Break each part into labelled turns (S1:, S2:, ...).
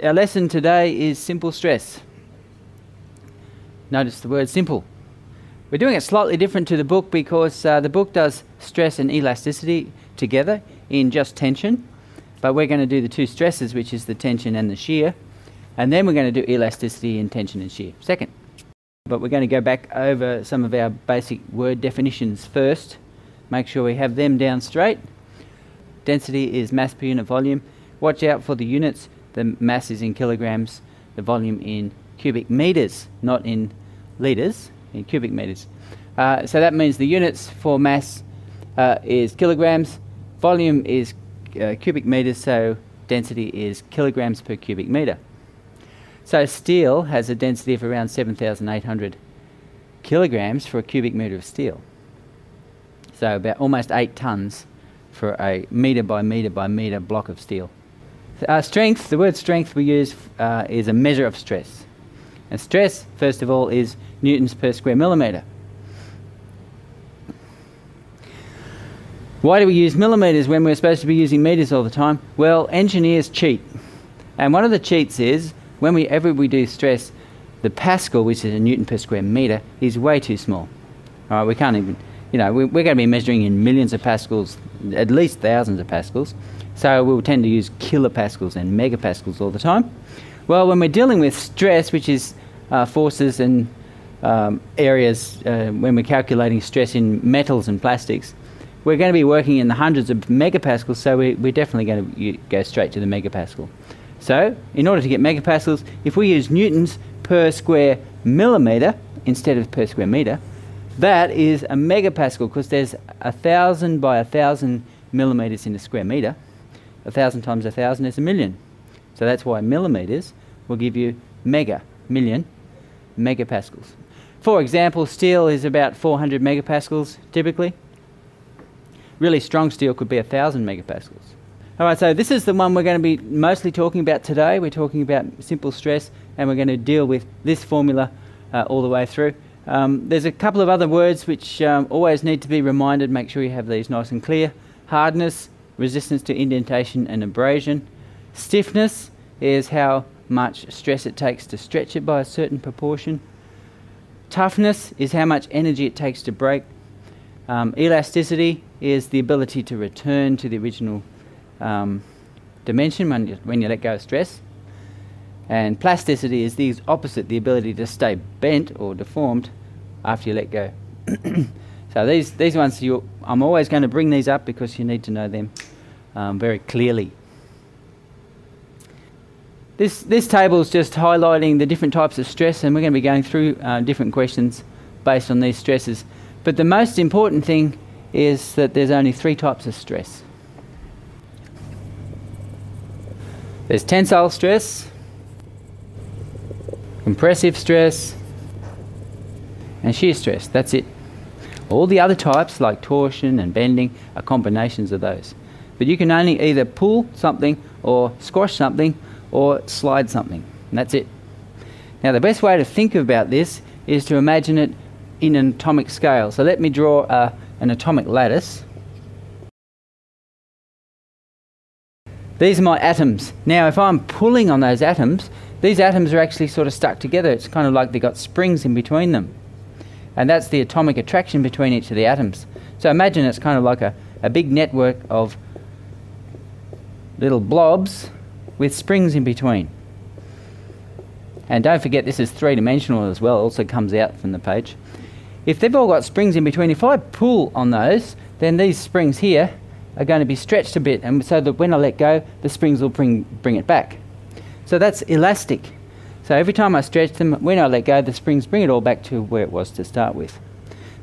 S1: Our lesson today is simple stress. Notice the word simple. We're doing it slightly different to the book because uh, the book does stress and elasticity together in just tension, but we're going to do the two stresses, which is the tension and the shear, and then we're going to do elasticity in tension and shear second. But we're going to go back over some of our basic word definitions first. Make sure we have them down straight. Density is mass per unit volume. Watch out for the units. The mass is in kilograms, the volume in cubic meters, not in litres, in cubic meters. Uh, so that means the units for mass uh, is kilograms, volume is uh, cubic meters, so density is kilograms per cubic meter. So steel has a density of around 7,800 kilograms for a cubic metre of steel. So about almost 8 tonnes for a metre by metre by metre block of steel. Uh, strength, the word strength we use uh, is a measure of stress. And stress, first of all, is newtons per square millimetre. Why do we use millimetres when we're supposed to be using metres all the time? Well, engineers cheat. And one of the cheats is when we we do stress, the Pascal, which is a Newton per square metre, is way too small. All right, we can't even, you know, we're going to be measuring in millions of pascals, at least thousands of pascals. So we'll tend to use kilopascals and megapascals all the time. Well, when we're dealing with stress, which is uh, forces and um, areas, uh, when we're calculating stress in metals and plastics, we're going to be working in the hundreds of megapascals, so we, we're definitely going to go straight to the megapascal. So, in order to get megapascals, if we use newtons per square millimetre instead of per square metre, that is a megapascal because there's a thousand by a thousand millimetres in a square metre. A thousand times a thousand is a million. So that's why millimetres will give you mega, million, megapascals. For example, steel is about 400 megapascals typically. Really strong steel could be a thousand megapascals. All right, so this is the one we're going to be mostly talking about today. We're talking about simple stress, and we're going to deal with this formula uh, all the way through. Um, there's a couple of other words which um, always need to be reminded. Make sure you have these nice and clear. Hardness, resistance to indentation and abrasion. Stiffness is how much stress it takes to stretch it by a certain proportion. Toughness is how much energy it takes to break. Um, elasticity is the ability to return to the original um, dimension when you, when you let go of stress. And plasticity is the opposite, the ability to stay bent or deformed after you let go. so these, these ones, I'm always going to bring these up because you need to know them um, very clearly. This, this table is just highlighting the different types of stress and we're going to be going through uh, different questions based on these stresses. But the most important thing is that there's only three types of stress. There's tensile stress, compressive stress, and shear stress. That's it. All the other types, like torsion and bending, are combinations of those. But you can only either pull something, or squash something, or slide something. And that's it. Now, the best way to think about this is to imagine it in an atomic scale. So let me draw uh, an atomic lattice. These are my atoms. Now, if I'm pulling on those atoms, these atoms are actually sort of stuck together. It's kind of like they've got springs in between them. And that's the atomic attraction between each of the atoms. So imagine it's kind of like a, a big network of little blobs with springs in between. And don't forget, this is three dimensional as well, it also comes out from the page. If they've all got springs in between, if I pull on those, then these springs here are going to be stretched a bit, and so that when I let go, the springs will bring, bring it back. So that's elastic. So every time I stretch them, when I let go, the springs bring it all back to where it was to start with.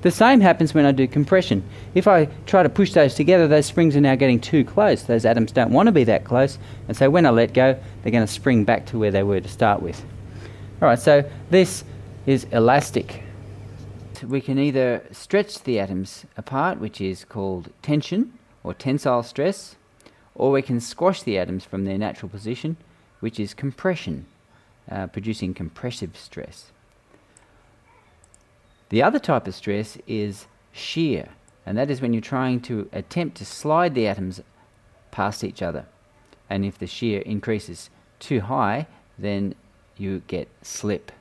S1: The same happens when I do compression. If I try to push those together, those springs are now getting too close. Those atoms don't want to be that close, and so when I let go, they're going to spring back to where they were to start with. All right, so this is elastic. We can either stretch the atoms apart, which is called tension, or tensile stress, or we can squash the atoms from their natural position, which is compression, uh, producing compressive stress. The other type of stress is shear, and that is when you're trying to attempt to slide the atoms past each other. And if the shear increases too high, then you get slip,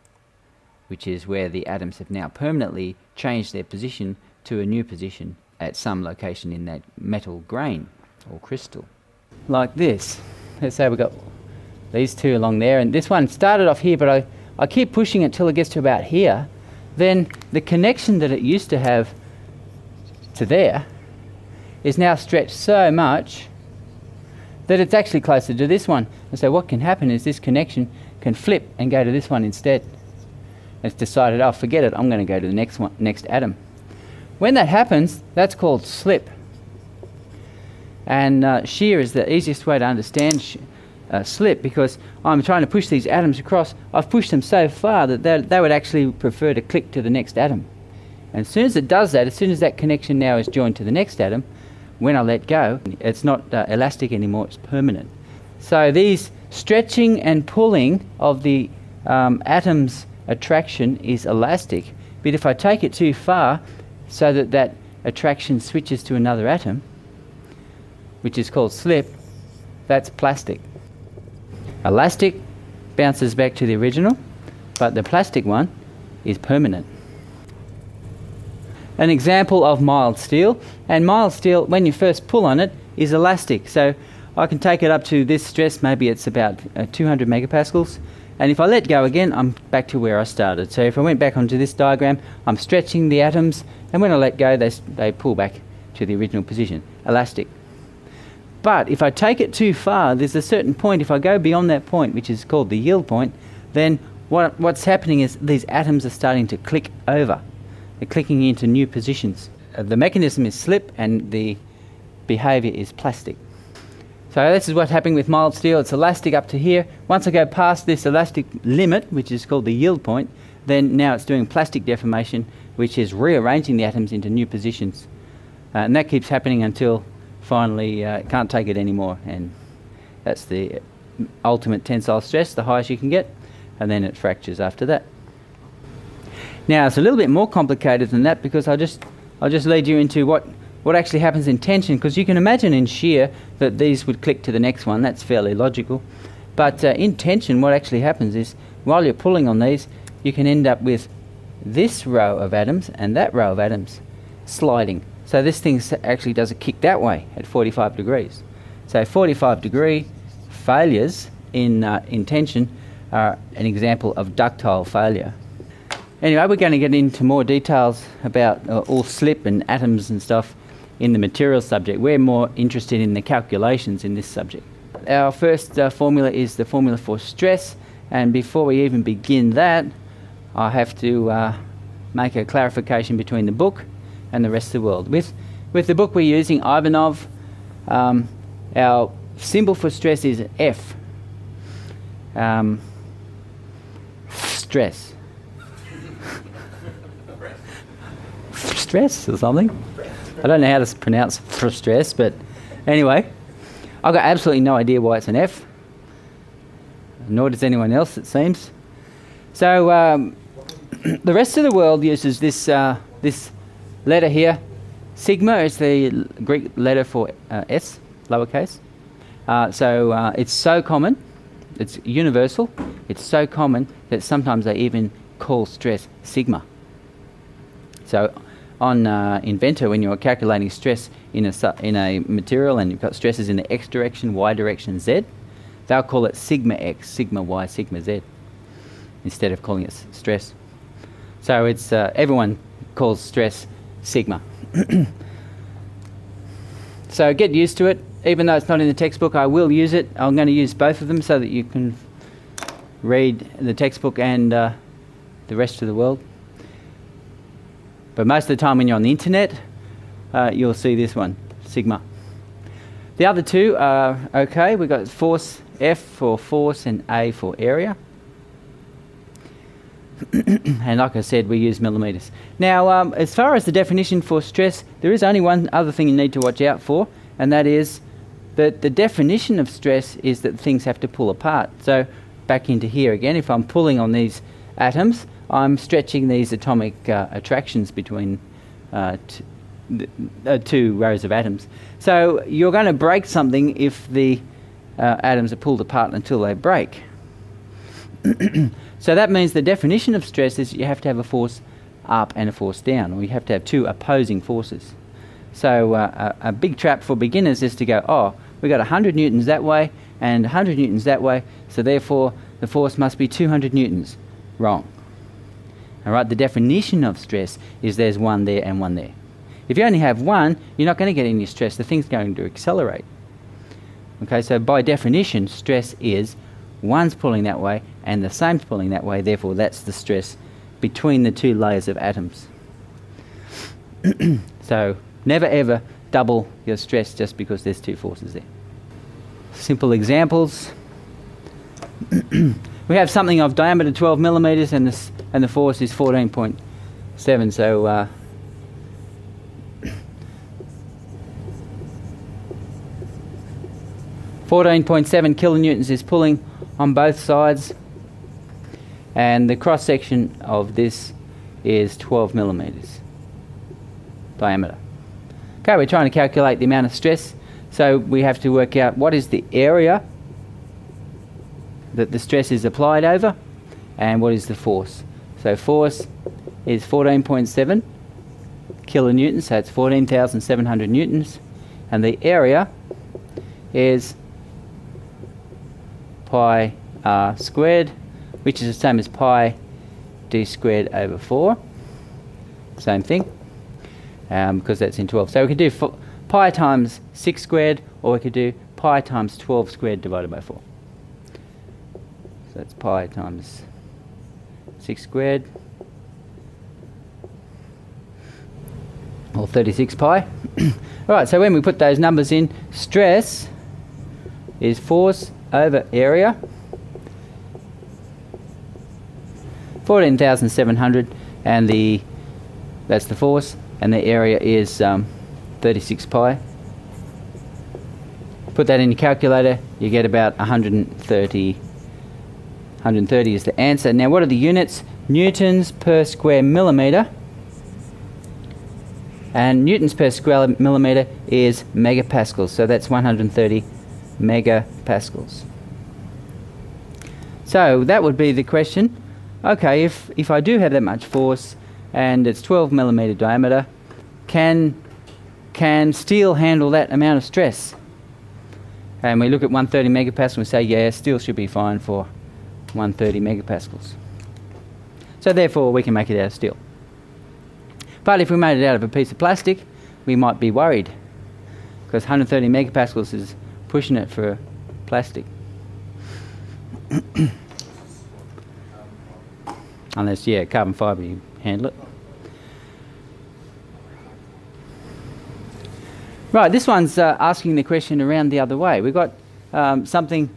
S1: which is where the atoms have now permanently changed their position to a new position at some location in that metal grain or crystal. Like this. Let's say we've got these two along there, and this one started off here, but I, I keep pushing it till it gets to about here. Then the connection that it used to have to there is now stretched so much that it's actually closer to this one. And so what can happen is this connection can flip and go to this one instead. It's decided, oh, forget it, I'm going to go to the next one, next atom. When that happens, that's called slip. And uh, shear is the easiest way to understand uh, slip because I'm trying to push these atoms across. I've pushed them so far that they would actually prefer to click to the next atom. And as soon as it does that, as soon as that connection now is joined to the next atom, when I let go, it's not uh, elastic anymore, it's permanent. So these stretching and pulling of the um, atom's attraction is elastic, but if I take it too far so that that attraction switches to another atom, which is called slip, that's plastic. Elastic bounces back to the original, but the plastic one is permanent. An example of mild steel, and mild steel, when you first pull on it, is elastic. So I can take it up to this stress, maybe it's about uh, 200 megapascals, and if I let go again, I'm back to where I started. So if I went back onto this diagram, I'm stretching the atoms, and when I let go, they, they pull back to the original position, elastic. But if I take it too far, there's a certain point, if I go beyond that point, which is called the yield point, then what, what's happening is these atoms are starting to click over. They're clicking into new positions. Uh, the mechanism is slip and the behavior is plastic. So this is what's happening with mild steel. It's elastic up to here. Once I go past this elastic limit, which is called the yield point, then now it's doing plastic deformation, which is rearranging the atoms into new positions. Uh, and that keeps happening until finally uh, can't take it anymore, and that's the ultimate tensile stress, the highest you can get, and then it fractures after that. Now it's a little bit more complicated than that because I'll just I'll just lead you into what what actually happens in tension because you can imagine in shear that these would click to the next one. That's fairly logical. But uh, in tension, what actually happens is while you're pulling on these, you can end up with this row of atoms and that row of atoms sliding so this thing actually does a kick that way at 45 degrees. So 45 degree failures in, uh, in tension are an example of ductile failure. Anyway, we're going to get into more details about uh, all slip and atoms and stuff in the materials subject. We're more interested in the calculations in this subject. Our first uh, formula is the formula for stress, and before we even begin that, I have to uh, make a clarification between the book and the rest of the world. With, with the book we're using, Ivanov, um, our symbol for stress is F. Um, stress. stress or something. I don't know how to pronounce for stress, but anyway, I've got absolutely no idea why it's an F. Nor does anyone else, it seems. So um, the rest of the world uses this uh, this letter here. Sigma is the Greek letter for uh, S, lowercase. Uh, so uh, it's so common, it's universal, it's so common that sometimes they even call stress sigma. So on uh, Inventor, when you're calculating stress in a, in a material and you've got stresses in the x direction, y direction, z, they'll call it sigma x, sigma y, sigma z, instead of calling it stress. So it's uh, everyone calls stress sigma. so get used to it. Even though it's not in the textbook, I will use it. I'm going to use both of them so that you can read the textbook and uh, the rest of the world. But most of the time when you're on the internet, uh, you'll see this one, sigma. The other two are okay. We've got force F for force and A for area. and like I said, we use millimetres. Now, um, as far as the definition for stress, there is only one other thing you need to watch out for, and that is that the definition of stress is that things have to pull apart. So, back into here again, if I'm pulling on these atoms, I'm stretching these atomic uh, attractions between uh, uh, two rows of atoms. So, you're going to break something if the uh, atoms are pulled apart until they break. so that means the definition of stress is you have to have a force up and a force down, or you have to have two opposing forces. So uh, a, a, big trap for beginners is to go, oh, we've got 100 newtons that way and 100 newtons that way, so therefore the force must be 200 newtons. Wrong. All right, the definition of stress is there's one there and one there. If you only have one, you're not going to get any stress. The thing's going to accelerate. Okay, so by definition, stress is one's pulling that way and the same's pulling that way, therefore that's the stress between the two layers of atoms. so never ever double your stress just because there's two forces there. Simple examples. we have something of diameter 12 millimeters and, this, and the force is 14.7, so uh, Fourteen point seven kilonewtons is pulling on both sides and the cross section of this is 12 millimeters diameter. Okay, we're trying to calculate the amount of stress, so we have to work out what is the area that the stress is applied over and what is the force. So force is 14.7 kilonewtons, so it's 14,700 newtons, and the area is pi r squared which is the same as pi d squared over 4. Same thing, um, because that's in 12. So we could do pi times 6 squared, or we could do pi times 12 squared divided by 4. So that's pi times 6 squared, or 36 pi. Alright, so when we put those numbers in, stress is force over area. 14,700 and the that's the force and the area is um, 36 pi. Put that in your calculator you get about 130 130 is the answer. Now what are the units? Newtons per square millimeter. And newtons per square millimeter is megapascals so that's 130 megapascals so that would be the question okay, if, if I do have that much force and it's 12 millimeter diameter, can, can steel handle that amount of stress? And we look at 130 megapascals and we say, yeah, steel should be fine for 130 megapascals. So therefore, we can make it out of steel. But if we made it out of a piece of plastic, we might be worried because 130 megapascals is pushing it for plastic. Unless, yeah, carbon fibre, you handle it. Right, this one's uh, asking the question around the other way. We've got um, something,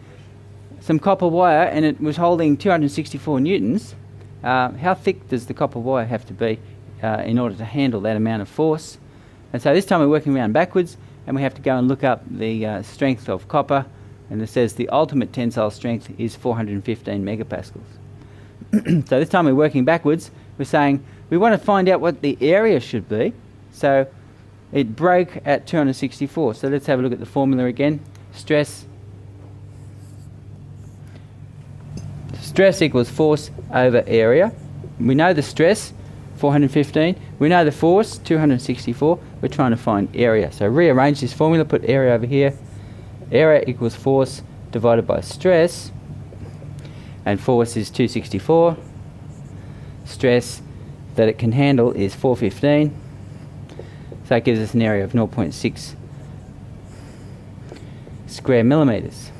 S1: some copper wire, and it was holding 264 newtons. Uh, how thick does the copper wire have to be uh, in order to handle that amount of force? And so this time we're working around backwards, and we have to go and look up the uh, strength of copper, and it says the ultimate tensile strength is 415 megapascals. so this time we're working backwards. We're saying we want to find out what the area should be. So it broke at 264. So let's have a look at the formula again. Stress stress equals force over area. We know the stress 415. We know the force 264. We're trying to find area. So rearrange this formula, put area over here. Area equals force divided by stress and force is 264 stress that it can handle is 415 so that gives us an area of 0.6 square millimeters.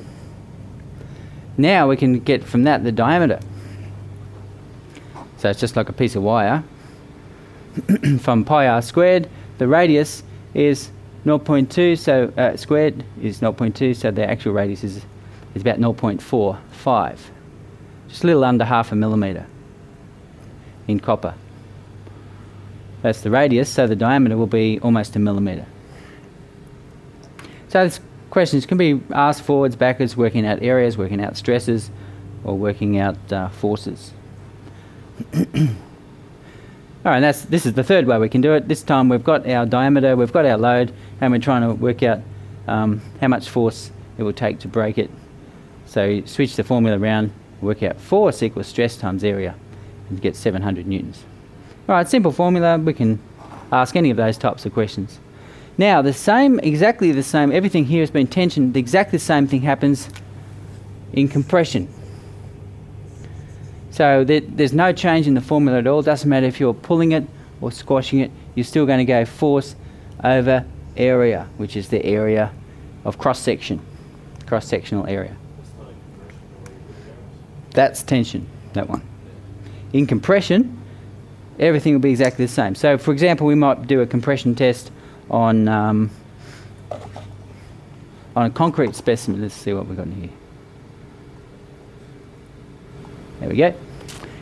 S1: Now we can get from that the diameter. So it's just like a piece of wire. From pi r squared the radius is 0.2 so uh, squared is 0.2 so the actual radius is, is about 0.45 just a little under half a millimetre in copper. That's the radius, so the diameter will be almost a millimetre. So these questions can be asked forwards, backwards, working out areas, working out stresses, or working out uh, forces. All right, that's, this is the third way we can do it. This time we've got our diameter, we've got our load, and we're trying to work out um, how much force it will take to break it. So switch the formula around, work out force equals stress times area, and get 700 newtons. All right, simple formula. We can ask any of those types of questions. Now, the same, exactly the same, everything here has been tension, the exactly the same thing happens in compression. So there's no change in the formula at all. Doesn't matter if you're pulling it or squashing it, you're still going to go force over area, which is the area of cross section, cross sectional area. That's tension, that one. In compression, everything will be exactly the same. So, for example, we might do a compression test on um, on a concrete specimen. Let's see what we've got in here. There we go.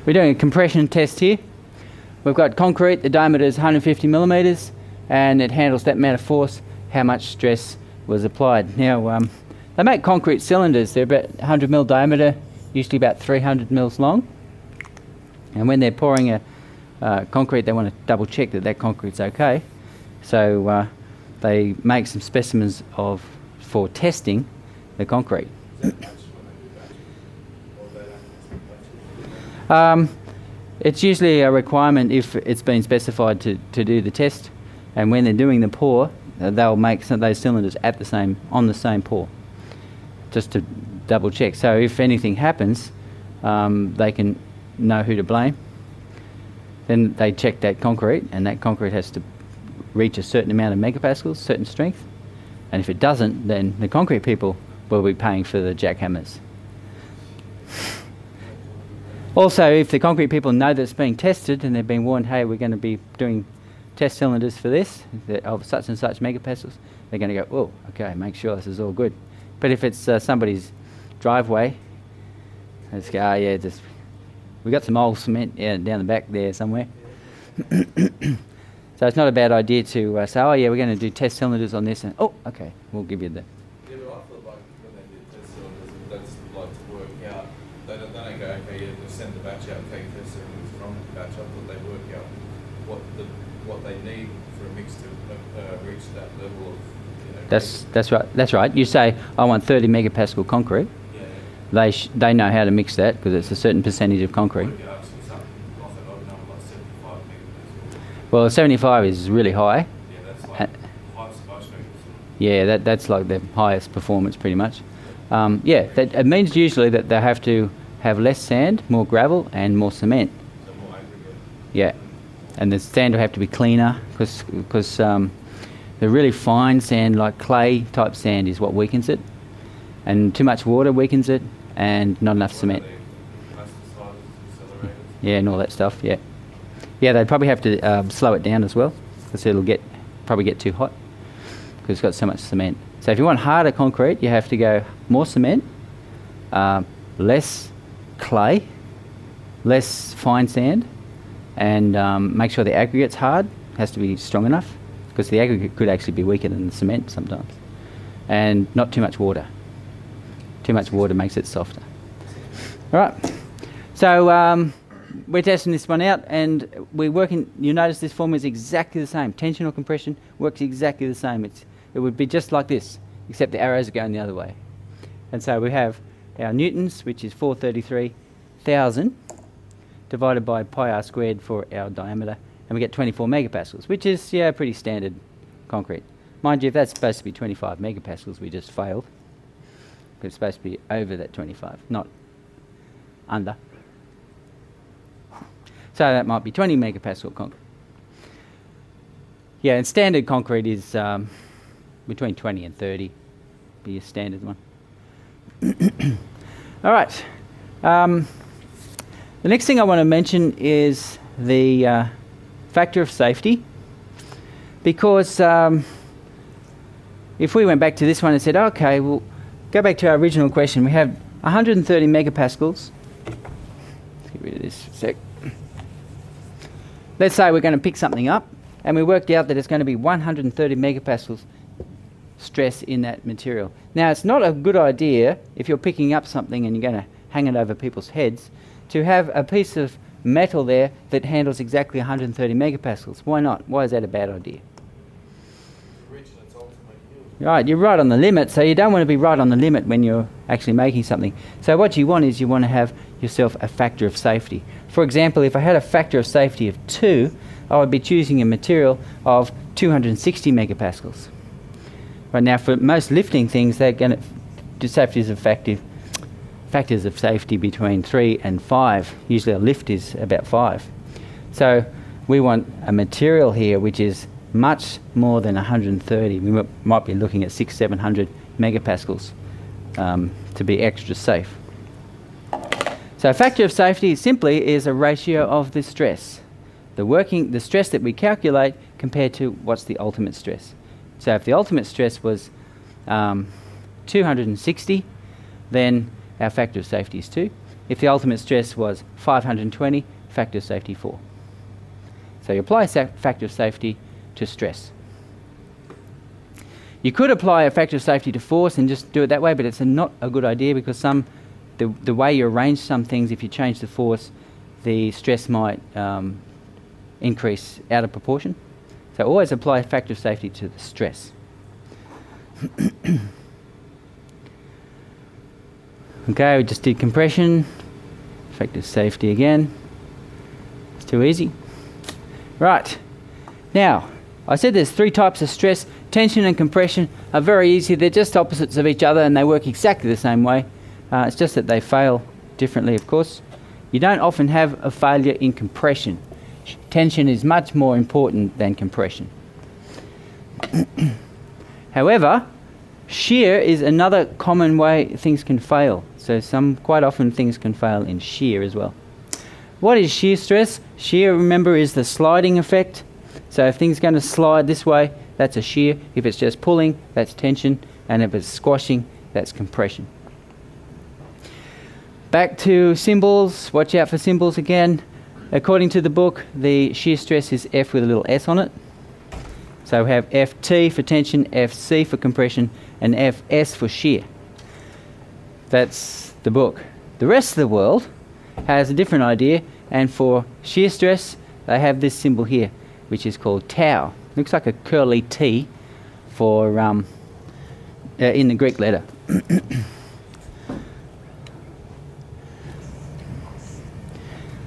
S1: We're doing a compression test here. We've got concrete, the diameter is 150 millimetres, and it handles that amount of force, how much stress was applied. Now, um, they make concrete cylinders, they're about 100 mil diameter, usually about 300 mils long. And when they're pouring a uh, concrete, they want to double check that that concrete's okay. So uh, they make some specimens of for testing the concrete. Um, it's usually a requirement if it's been specified to, to do the test, and when they're doing the pour, uh, they'll make some of those cylinders at the same on the same pour, just to double check. So if anything happens, um, they can know who to blame. Then they check that concrete, and that concrete has to reach a certain amount of megapascals, certain strength, and if it doesn't, then the concrete people will be paying for the jackhammers. Also, if the concrete people know that it's being tested and they've been warned, hey, we're going to be doing test cylinders for this of such and such megapascals, they're going to go, oh, okay, make sure this is all good. But if it's uh, somebody's driveway, they just go, oh, yeah, just we got some old cement yeah, down the back there somewhere. so it's not a bad idea to uh, say, oh, yeah, we're going to do test cylinders on this, and oh, okay, we'll give you the That's that's right. That's right. You say I want 30 megapascal concrete. Yeah. They sh- they know how to mix that because it's a certain percentage of concrete. Well, 75 is really high. Yeah, yeah, that that's like the highest performance, pretty much. Um, yeah, that, it means usually that they have to have less sand, more gravel, and more cement. So more yeah, and the sand will have to be cleaner because because um, the really fine sand, like clay type sand, is what weakens it, and too much water weakens it, and not enough cement. Yeah, and all that stuff. Yeah, yeah. They'd probably have to um, slow it down as well, because it'll get probably get too hot because it's got so much cement. So if you want harder concrete, you have to go more cement, uh, less clay, less fine sand, and um, make sure the aggregate's hard. Has to be strong enough because the aggregate could actually be weaker than the cement sometimes. And not too much water. Too much water makes it softer. All right. So um, we're testing this one out, and we're working. You notice this formula is exactly the same. Tension or compression works exactly the same. It's, it would be just like this, except the arrows are going the other way. And so we have our newtons, which is 433,000, divided by pi r squared for our diameter, and we get 24 megapascals, which is, yeah, pretty standard concrete. Mind you, if that's supposed to be 25 megapascals, we just failed. It's supposed to be over that 25, not under. So that might be 20 megapascal concrete. Yeah, and standard concrete is um, between 20 and 30, be a standard one. All right. Um, the next thing I want to mention is the uh, factor of safety because um, if we went back to this one and said, okay, we'll go back to our original question. We have 130 megapascals. Let's get rid of this sec. Let's say we're going to pick something up and we worked out that it's going to be 130 megapascals stress in that material. Now, it's not a good idea if you're picking up something and you're going to hang it over people's heads to have a piece of metal there that handles exactly 130 megapascals. Why not? Why is that a bad idea? Right, you're right on the limit, so you don't want to be right on the limit when you're actually making something. So what you want is you want to have yourself a factor of safety. For example, if I had a factor of safety of 2, I would be choosing a material of 260 megapascals. Right now, for most lifting things, they're going to safety is effective factors of safety between 3 and 5. Usually a lift is about 5. So we want a material here which is much more than 130. We might be looking at six, 700 megapascals um, to be extra safe. So a factor of safety simply is a ratio of the stress. The working, the stress that we calculate compared to what's the ultimate stress. So if the ultimate stress was um, 260, then our factor of safety is 2. If the ultimate stress was 520, factor of safety 4. So you apply factor of safety to stress. You could apply a factor of safety to force and just do it that way, but it's a not a good idea because some the, the way you arrange some things, if you change the force, the stress might um, increase out of proportion. So always apply a factor of safety to the stress. okay, we just did compression, of safety again. It's too easy. Right, now I said there's three types of stress. Tension and compression are very easy. They're just opposites of each other and they work exactly the same way. Uh, it's just that they fail differently, of course. You don't often have a failure in compression. Tension is much more important than compression. However, shear is another common way things can fail. So some quite often things can fail in shear as well. What is shear stress? Shear, remember, is the sliding effect. So if things are going to slide this way, that's a shear. If it's just pulling, that's tension. And if it's squashing, that's compression. Back to symbols. Watch out for symbols again. According to the book, the shear stress is F with a little s on it. So we have Ft for tension, Fc for compression, and Fs for shear. That's the book. The rest of the world has a different idea, and for shear stress, they have this symbol here, which is called tau. Looks like a curly T for um, uh, in the Greek letter.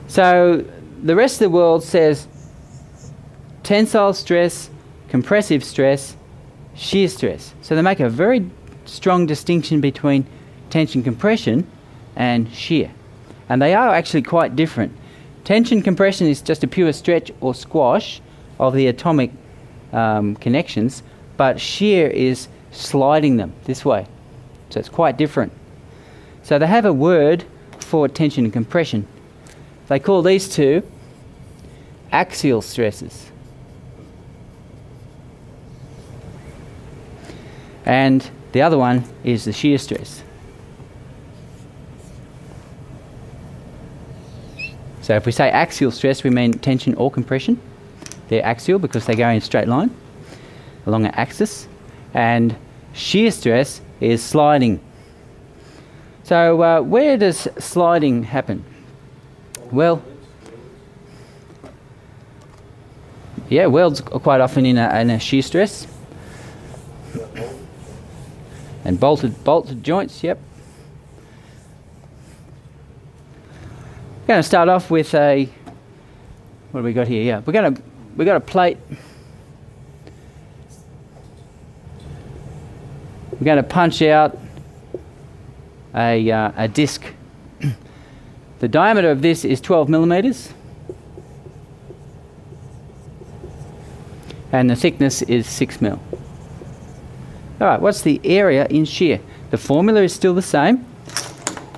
S1: so the rest of the world says tensile stress, compressive stress, shear stress. So they make a very strong distinction between tension compression and shear. And they are actually quite different. Tension compression is just a pure stretch or squash of the atomic um, connections, but shear is sliding them this way. So it's quite different. So they have a word for tension and compression. They call these two axial stresses. And the other one is the shear stress. So if we say axial stress, we mean tension or compression. They're axial because they go in a straight line along an axis. And shear stress is sliding. So uh, where does sliding happen? Well, yeah, welds are quite often in a, in a shear stress. And bolted bolted joints, yep. Going to start off with a what have we got here? Yeah, we're going to we got a plate. We're going to punch out a uh, a disc. the diameter of this is 12 millimeters, and the thickness is six mil. All right, what's the area in shear? The formula is still the same.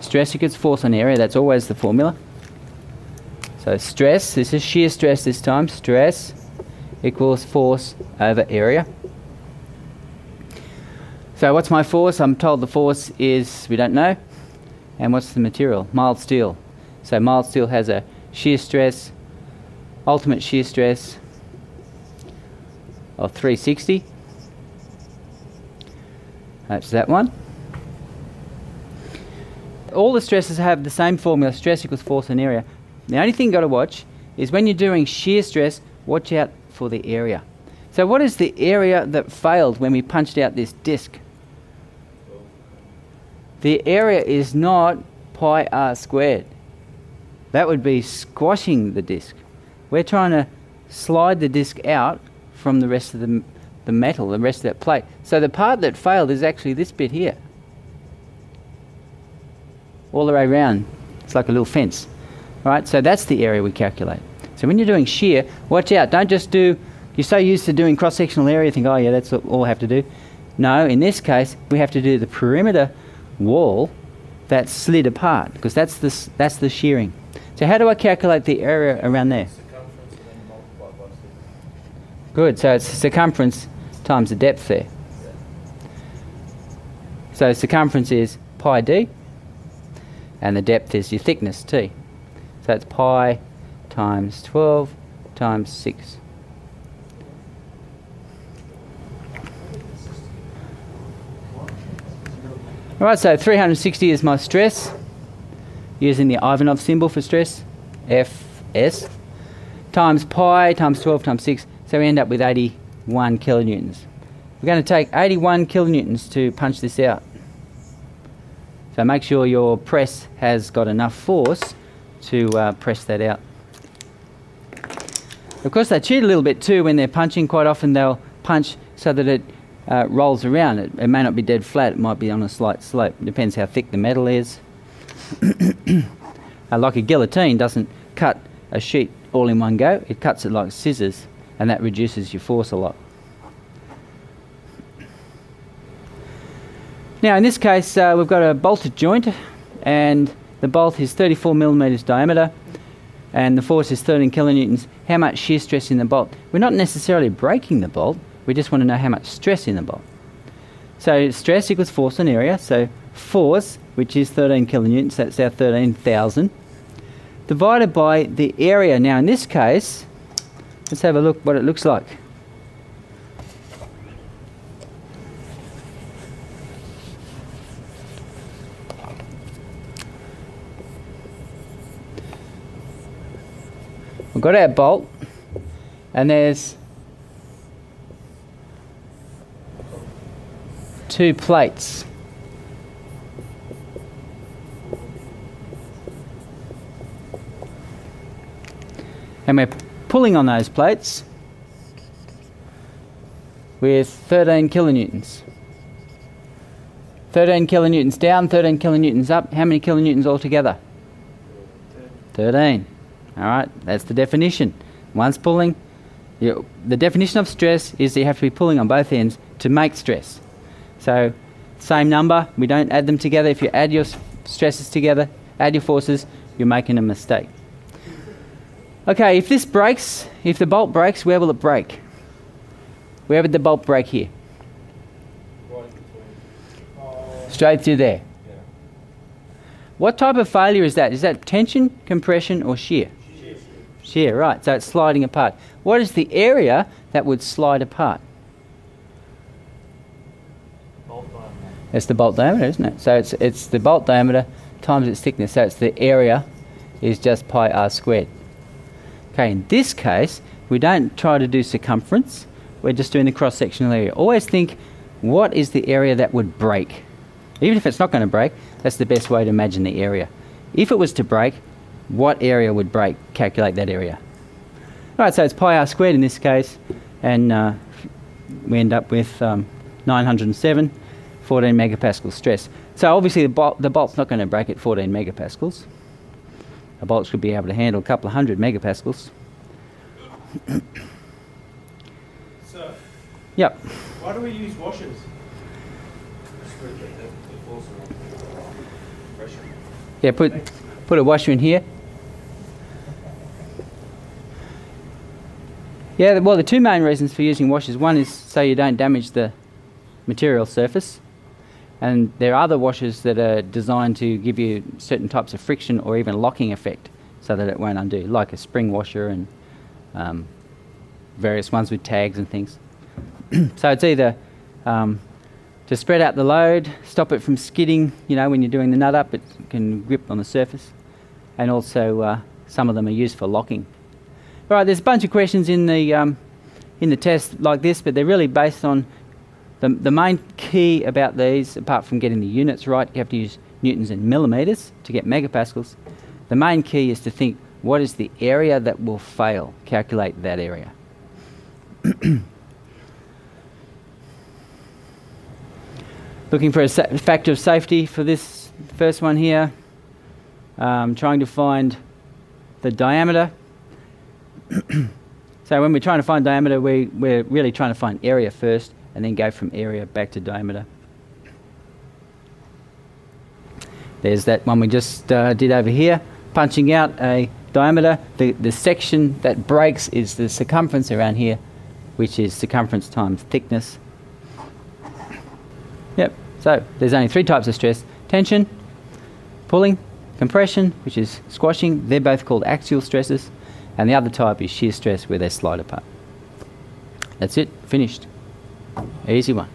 S1: Stress equals force on area. That's always the formula. So stress, this is shear stress this time, stress equals force over area. So what's my force? I'm told the force is, we don't know. And what's the material? Mild steel. So mild steel has a shear stress, ultimate shear stress of 360. That's that one. All the stresses have the same formula, stress equals force and area. The only thing you've got to watch is when you're doing shear stress, watch out for the area. So what is the area that failed when we punched out this disc? The area is not pi r squared. That would be squashing the disc. We're trying to slide the disc out from the rest of the, the metal, the rest of that plate. So the part that failed is actually this bit here. All the way around. It's like a little fence. Right? So that's the area we calculate. So when you're doing shear, watch out. Don't just do, you're so used to doing cross-sectional area, think, oh yeah, that's all I have to do. No, in this case, we have to do the perimeter wall that's slid apart because that's the, that's the shearing. So how do I calculate the area around there? Good, so it's circumference times the depth there. So circumference is pi d, and the depth is your thickness t. So it's pi times 12 times 6. Alright, so 360 is my stress, using the Ivanov symbol for stress, Fs, times pi times 12 times 6, so we end up with 81 kilonewtons. We're going to take 81 kilonewtons to punch this out. So make sure your press has got enough force to uh, press that out. Of course, they cheat a little bit too when they're punching. Quite often they'll punch so that it uh, rolls around. It, it, may not be dead flat, it might be on a slight slope. It depends how thick the metal is. uh, like a guillotine doesn't cut a sheet all in one go, it cuts it like scissors, and that reduces your force a lot. Now, in this case, uh, we've got a bolted joint, and the bolt is 34 millimeters diameter and the force is 13 kilonewtons. How much shear stress in the bolt? We're not necessarily breaking the bolt, we just want to know how much stress in the bolt. So stress equals force on area, so force, which is 13 kilonewtons, that's our 13,000, divided by the area. Now in this case, let's have a look what it looks like. We've got our bolt and there's two plates. And we're pulling on those plates with 13 kilonewtons. 13 kilonewtons down, 13 kilonewtons up. How many kilonewtons altogether? 13. All right, that's the definition. Once pulling, you, the definition of stress is that you have to be pulling on both ends to make stress. So, same number, we don't add them together. If you add your stresses together, add your forces, you're making a mistake. Okay, if this breaks, if the bolt breaks, where will it break? Where would the bolt break here? Straight through there. What type of failure is that? Is that tension, compression, or shear? Shear, right. So it's sliding apart. What is the area that would slide apart? It's the bolt diameter, isn't it? So it's, it's the bolt diameter times its thickness. So it's the area is just pi r squared. Okay, in this case, we don't try to do circumference. We're just doing the cross-sectional area. Always think, what is the area that would break? Even if it's not going to break, that's the best way to imagine the area. If it was to break, what area would break? Calculate that area. All right, so it's pi r squared in this case, and uh, we end up with um, 907, 14 megapascal stress. So obviously the, bol the bolt's not going to break at 14 megapascals. A bolt should be able to handle a couple of hundred megapascals.
S2: so,
S1: yep.
S2: Why do we use washers?
S1: Yeah, put put a washer in here. Yeah, well, the two main reasons for using washers one is so you don't damage the material surface, and there are other washers that are designed to give you certain types of friction or even locking effect so that it won't undo, like a spring washer and um, various ones with tags and things. so it's either um, to spread out the load, stop it from skidding, you know, when you're doing the nut up, it can grip on the surface, and also uh, some of them are used for locking. All right, there's a bunch of questions in the um, in the test like this, but they're really based on the, the main key about these, apart from getting the units right, you have to use newtons and millimetres to get megapascals. The main key is to think what is the area that will fail? Calculate that area. Looking for a factor of safety for this first one here. Um, trying to find the diameter. so when we're trying to find diameter, we, we're really trying to find area first and then go from area back to diameter. There's that one we just uh, did over here, punching out a diameter. The, the section that breaks is the circumference around here, which is circumference times thickness. Yep, so there's only three types of stress tension, pulling, compression, which is squashing. They're both called axial stresses. And the other type is shear stress, where they slide apart. That's it, finished. Easy one.